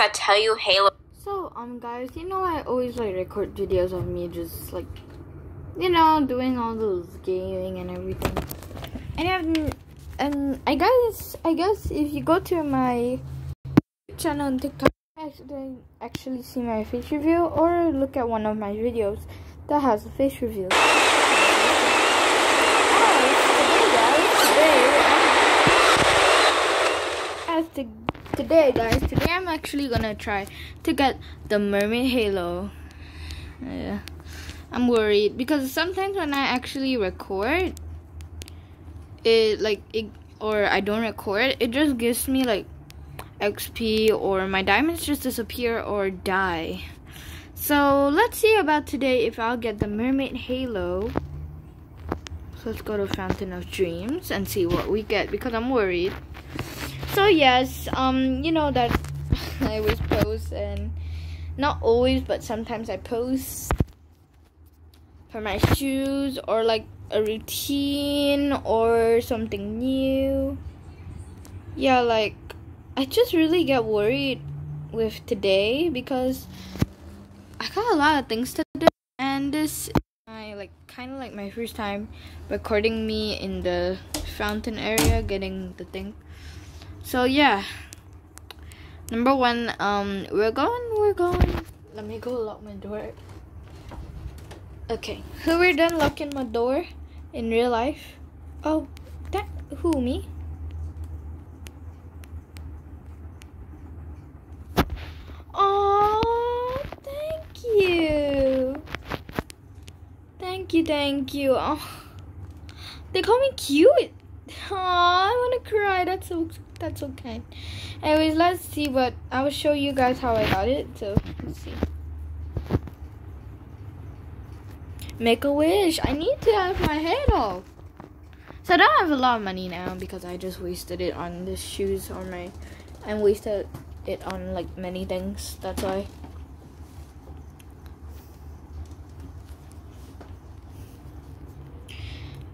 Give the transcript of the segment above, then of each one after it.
that tell you Halo. So, um, guys, you know I always like record videos of me just like, you know, doing all those gaming and everything. And I've, and I guess, I guess if you go to my channel on TikTok, you actually see my face reveal or look at one of my videos that has a face reveal. As to today guys today i'm actually gonna try to get the mermaid halo. Yeah. I'm worried because sometimes when i actually record it like it or i don't record it just gives me like xp or my diamonds just disappear or die. So let's see about today if i'll get the mermaid halo. So let's go to fountain of dreams and see what we get because i'm worried so yes um you know that i always post and not always but sometimes i post for my shoes or like a routine or something new. Yeah like i just really get worried with today because i got a lot of things to do and this is my like kind of like my first time recording me in the fountain area getting the thing so yeah. Number one um we're going we're going let me go lock my door. Okay. Who we're done locking my door in real life? Oh that who me? Oh thank you. Thank you thank you. Oh they call me cute. Oh i want to cry. That's so that's okay. Anyways, let's see what I will show you guys how I got it. So let's see. Make a wish. I need to have my head off. So I don't have a lot of money now because I just wasted it on the shoes or my I wasted it on like many things. That's why.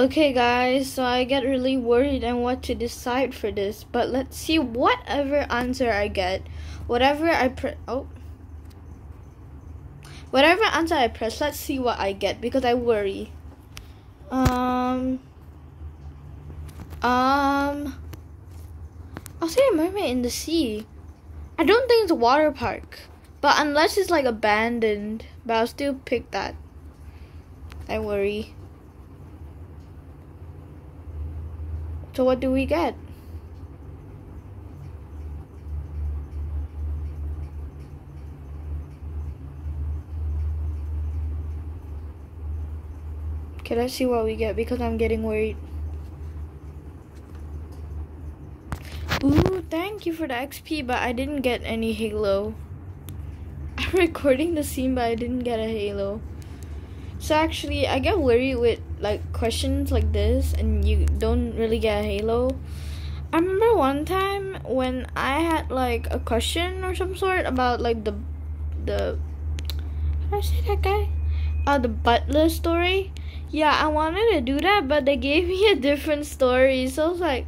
Okay guys, so I get really worried and what to decide for this, but let's see whatever answer I get, whatever I press, oh, whatever answer I press, let's see what I get because I worry. Um, um, I'll say a mermaid in the sea. I don't think it's a water park, but unless it's like abandoned, but I'll still pick that. I worry. So what do we get? Okay, let's see what we get because I'm getting worried. Ooh, thank you for the XP, but I didn't get any halo. I'm recording the scene, but I didn't get a halo. So actually, I get worried with like questions like this, and you don't really get a halo. I remember one time when I had like a question or some sort about like the the how I say that guy? Uh the butler story. Yeah, I wanted to do that but they gave me a different story. So I was like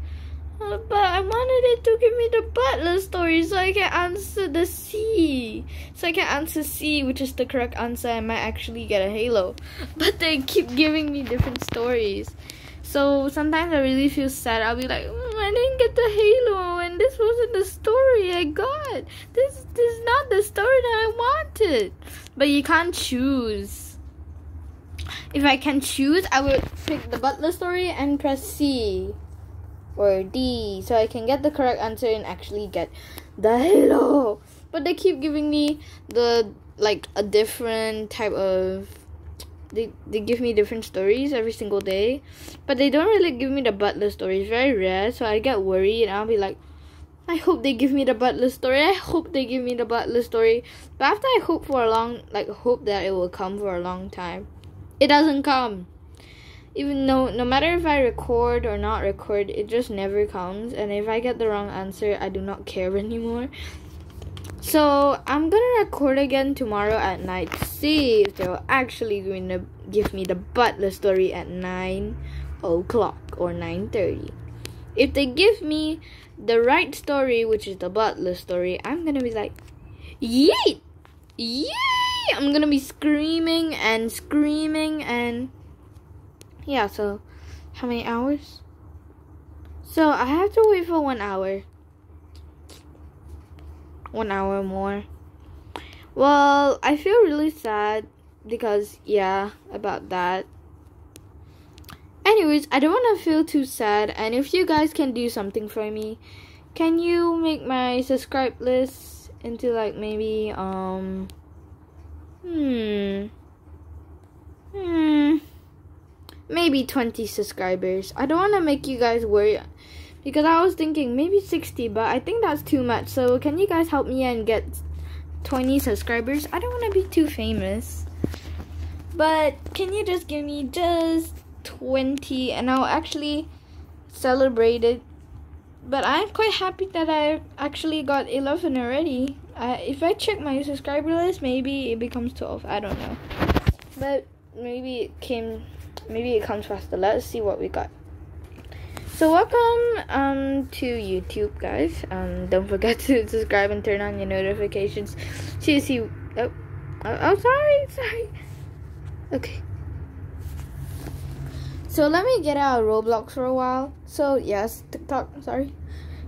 but I wanted it to give me the butler story so I can answer the So I can answer C, which is the correct answer. I might actually get a halo. But they keep giving me different stories. So sometimes I really feel sad. I'll be like, mm, I didn't get the halo, and this wasn't the story I got. This, this is not the story that I wanted. But you can't choose. If I can choose, I would pick the butler story and press C or D so I can get the correct answer and actually get the halo. But they keep giving me the like a different type of they they give me different stories every single day. But they don't really give me the butler story. It's very rare, so I get worried and I'll be like I hope they give me the butler story. I hope they give me the butler story. But after I hope for a long like hope that it will come for a long time, it doesn't come even though no matter if I record or not record, it just never comes. And if I get the wrong answer, I do not care anymore. So I'm gonna record again tomorrow at night see if they're actually going to give me the butler story at nine o'clock or nine thirty. If they give me the right story, which is the butler story, I'm gonna be like, Yeet! Yay! I'm gonna be screaming and screaming and yeah, so how many hours? So I have to wait for one hour. One hour more. Well, I feel really sad because, yeah, about that. Anyways, I don't want to feel too sad, and if you guys can do something for me, can you make my subscribe list into like maybe, um, hmm, hmm, maybe 20 subscribers. I don't want to make you guys worry because I was thinking maybe 60, but I think that's too much. So, can you guys help me and get 20 subscribers? I don't want to be too famous. But can you just give me just 20 and I'll actually celebrate it. But I'm quite happy that I actually got 11 already. If I check my subscriber list, maybe it becomes 12. I don't know. But maybe it came, maybe it comes faster. Let's see what we got. So welcome um to YouTube guys. Um don't forget to subscribe and turn on your notifications to see oh oh, oh sorry sorry. Okay. So let me get out of Roblox for a while. So yes, TikTok, sorry.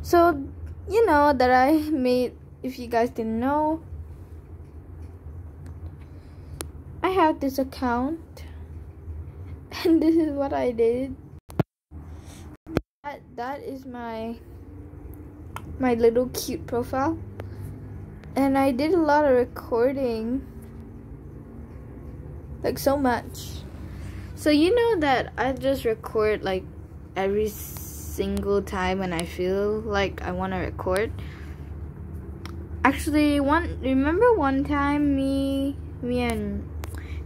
So you know that I made if you guys didn't know I have this account and this is what I did that that is my my little cute profile. And I did a lot of recording like so much. So you know that I just record like every single time when I feel like I want to record? Actually one remember one time me me and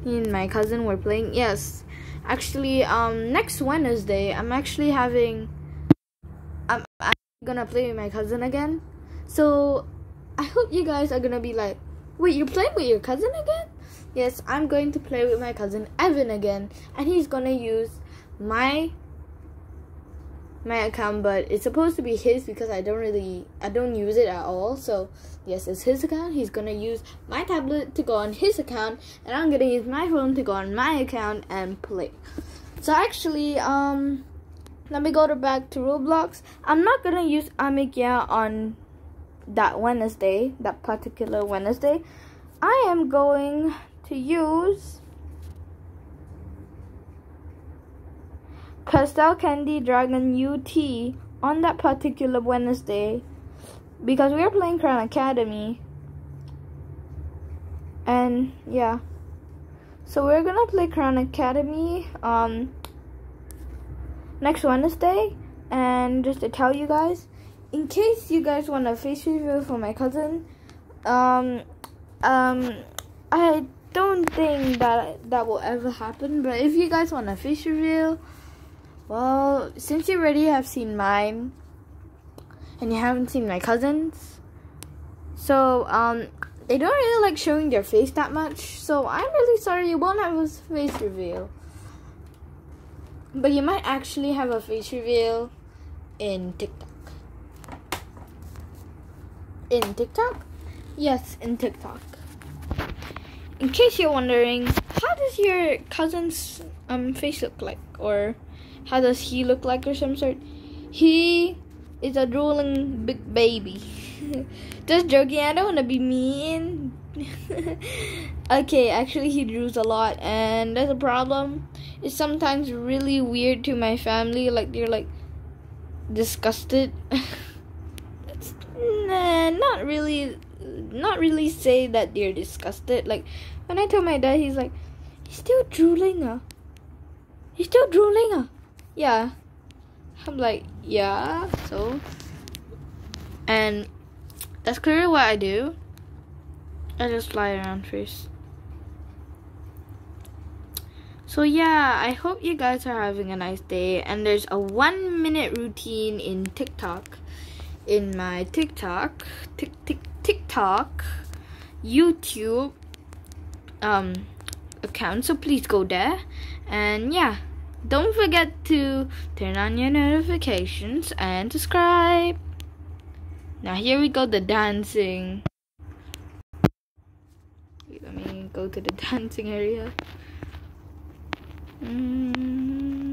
me and my cousin were playing? Yes. Actually um next Wednesday I'm actually having gonna play with my cousin again. So I hope you guys are gonna be like, wait, you're playing with your cousin again? Yes, I'm going to play with my cousin Evan again, and he's gonna use my my account, but it's supposed to be his because I don't really I don't use it at all. So yes, it's his account. He's gonna use my tablet to go on his account, and I'm gonna use my phone to go on my account and play. So actually, um, let me go to back to Roblox. I'm not gonna use Amikya on that Wednesday, that particular Wednesday. I am going to use Pastel Candy Dragon UT on that particular Wednesday because we are playing Crown Academy. And yeah. So we're gonna play Crown Academy. Um next Wednesday. And just to tell you guys, in case you guys want a face reveal for my cousin, um, um, I don't think that that will ever happen. But if you guys want a face reveal, well, since you already have seen mine, and you haven't seen my cousins, so um, they don't really like showing their face that much. So I'm really sorry you won't have a face reveal. But you might actually have a face reveal in TikTok. In TikTok? Yes, in TikTok. In case you're wondering, how does your cousin's um face look like? Or how does he look like or some sort? He is a drooling big baby. Just joking, I don't want to be mean. okay, actually he drools a lot and that's a problem it's sometimes really weird to my family. Like they're like disgusted. nah, not really. Not really say that they're disgusted. Like when I told my dad, he's like, he's still drooling, ah. He's still drooling, ah. Yeah. I'm like, yeah. So, and that's clearly what I do. I just fly around first. So yeah, I hope you guys are having a nice day. And there's a one minute routine in TikTok, in my TikTok, tick tick TikTok, YouTube um account. So please go there. And yeah, don't forget to turn on your notifications and subscribe. Now here we go, the dancing. Let me go to the dancing area. Mm.